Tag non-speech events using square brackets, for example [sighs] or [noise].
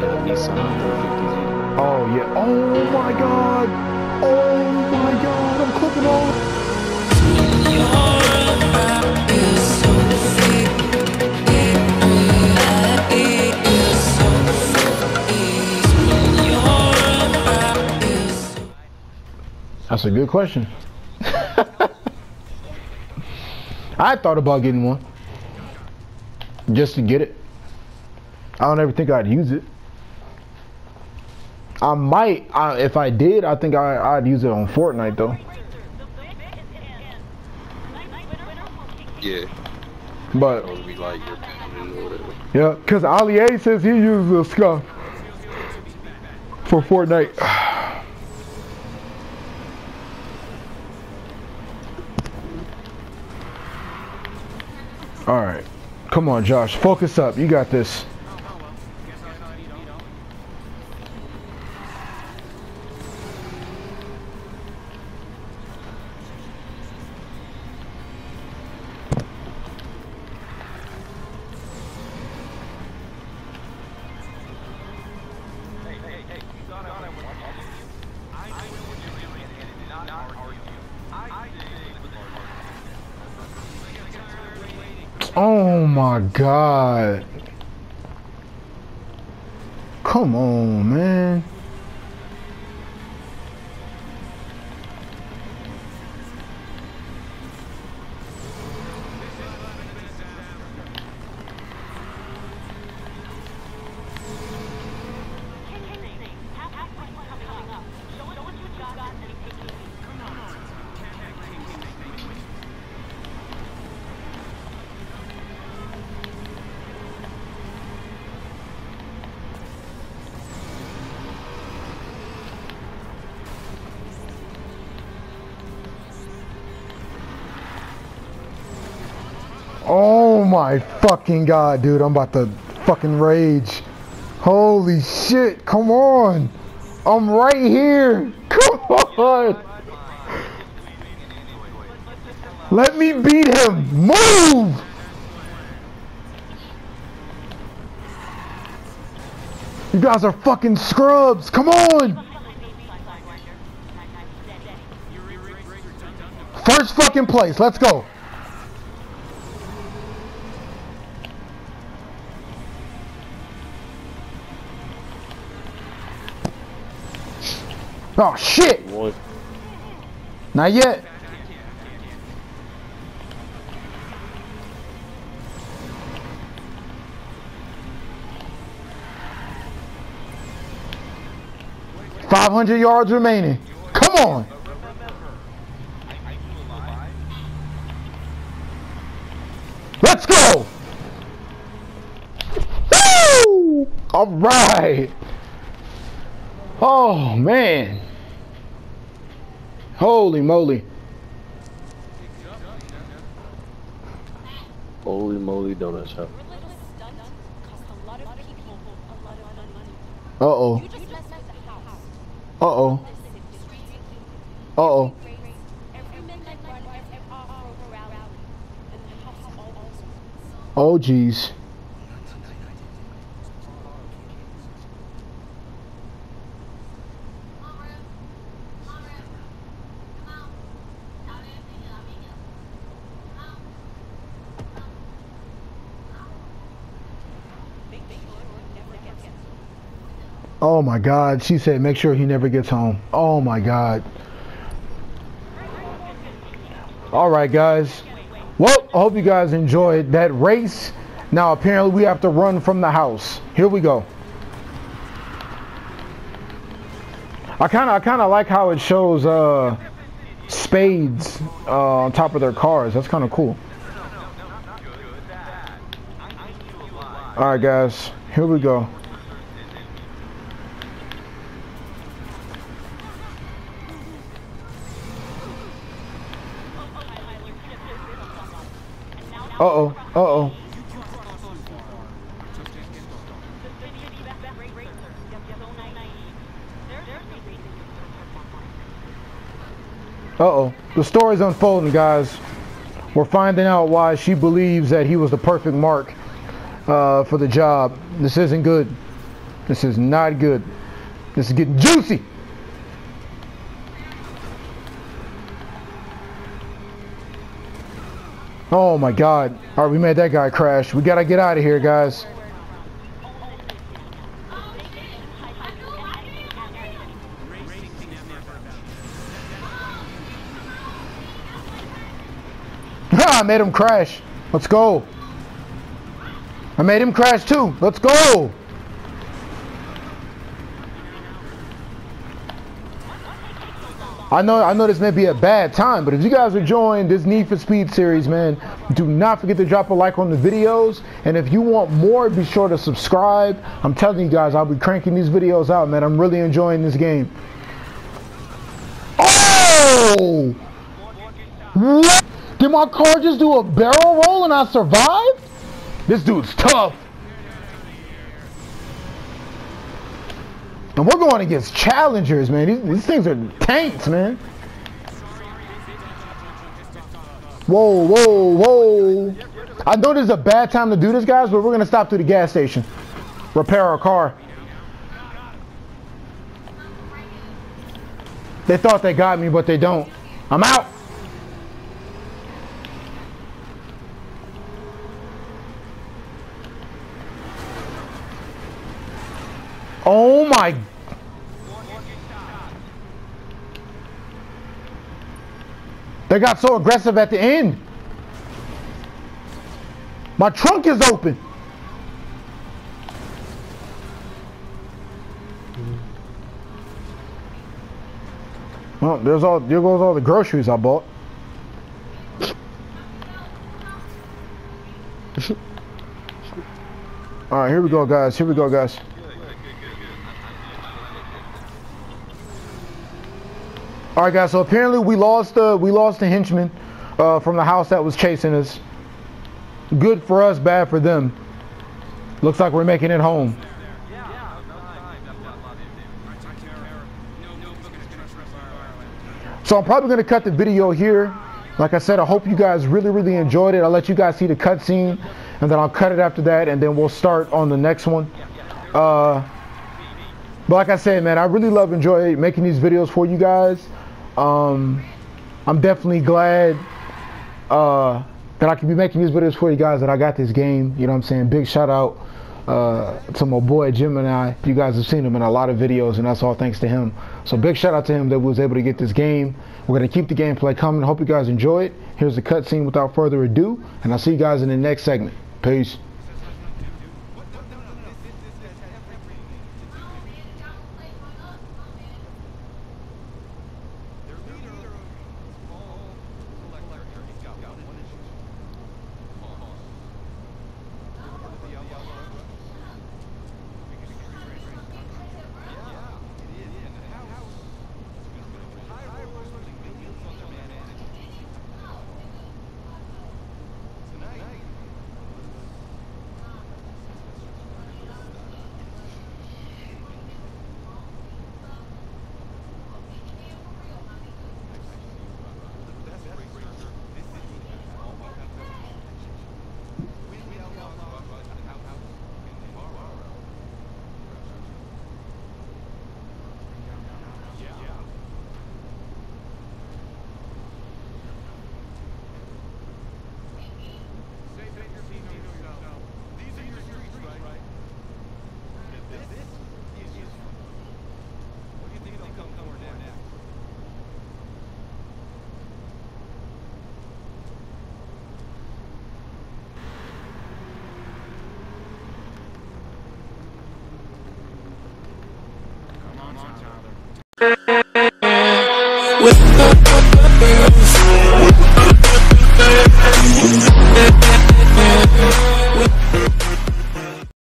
It's Nissan 350Z. Oh yeah. Oh my god. Oh my god. I'm clipping on. That's a good question. [laughs] I thought about getting one. Just to get it. I don't ever think I'd use it. I might, I, if I did, I think I, I'd use it on Fortnite though. Yeah. But Supposed to be like your paladin or whatever. yeah, cause Ali A says he uses a scuff for Fortnite. [sighs] All right, come on, Josh, focus up. You got this. Oh my god. Come on, man. Oh my fucking god, dude. I'm about to fucking rage. Holy shit. Come on. I'm right here. [laughs] Come on. Let me beat him. Move. You guys are fucking scrubs. Come on. First fucking place. Let's go. Oh shit! One. Not yet. Five hundred yards remaining. Come on. Let's go. Woo! All right. Oh man. Holy moly. Holy moly donuts shop. Uh oh. Uh oh. Uh oh. Oh geez. Oh my God. She said, make sure he never gets home. Oh my God. All right, guys. Well, I hope you guys enjoyed that race. Now, apparently, we have to run from the house. Here we go. I kind of, I kind of like how it shows uh, spades uh, on top of their cars. That's kind of cool. All right, guys. Here we go. Uh-oh. Uh-oh. Uh-oh. The story's unfolding, guys. We're finding out why she believes that he was the perfect mark uh, for the job. This isn't good. This is not good. This is getting juicy. Oh my god. Alright, we made that guy crash. We gotta get out of here, guys. [laughs] I made him crash. Let's go. I made him crash too. Let's go. I know I know this may be a bad time, but if you guys are enjoying this Need for Speed series, man, do not forget to drop a like on the videos. And if you want more, be sure to subscribe. I'm telling you guys, I'll be cranking these videos out, man. I'm really enjoying this game. Oh! What? Did my car just do a barrel roll and I survived? This dude's tough. And we're going against challengers, man. These, these things are tanks, man. Whoa, whoa, whoa. I know this is a bad time to do this, guys, but we're going to stop to the gas station. Repair our car. They thought they got me, but they don't. I'm out. Oh my. They got so aggressive at the end. My trunk is open. Well, there's all there goes all the groceries I bought. [laughs] all right, here we go, guys. Here we go, guys. All right, guys. So apparently we lost the we lost the henchman uh, from the house that was chasing us. Good for us, bad for them. Looks like we're making it home. So I'm probably going to cut the video here. Like I said, I hope you guys really, really enjoyed it. I'll let you guys see the cutscene, and then I'll cut it after that, and then we'll start on the next one. Uh, but like I said, man, I really love enjoy making these videos for you guys. Um, I'm definitely glad uh, that I can be making these videos for you guys. That I got this game. You know what I'm saying? Big shout out uh, to my boy Gemini. You guys have seen him in a lot of videos, and that's all thanks to him. So big shout out to him that was able to get this game. We're gonna keep the gameplay coming. Hope you guys enjoy it. Here's the cutscene without further ado, and I'll see you guys in the next segment. Peace.